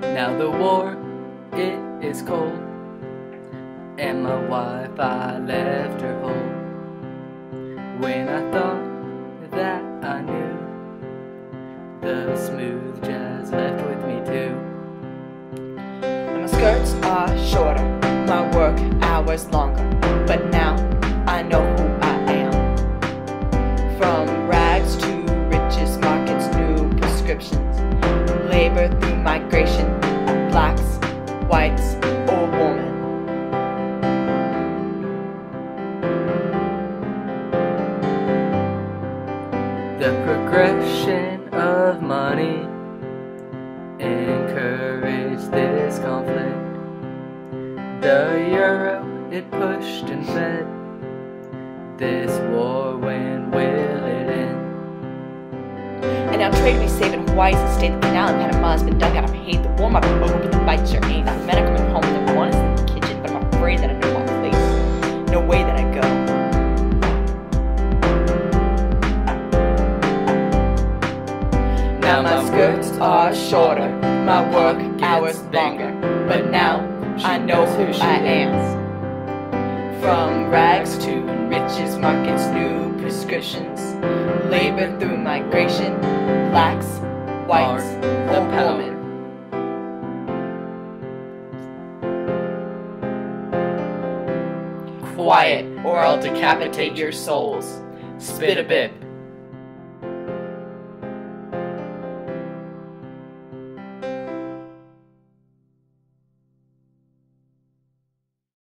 Now the war, it is cold, and my wife I left her home. When I thought that I knew, the smooth jazz left with me too. My skirts are shorter, my work hours longer, but now I know who I am. From rags to riches, markets, new prescriptions, labor through migration, The progression of money encouraged this conflict. The euro, it pushed and fed this war. When will it end? And now trade we save in Hawaii's the state the canal in Panama's been dug out. of hate the warm up open the bites your aim. The men are coming home and one in the kitchen, but I'm afraid that I know my place. No way skirts are shorter, my work hours longer, but now I know who I am. From rags to riches, markets, new prescriptions, labor through migration, blacks, whites, the or power. Quiet, or I'll decapitate your souls. Spit a bit,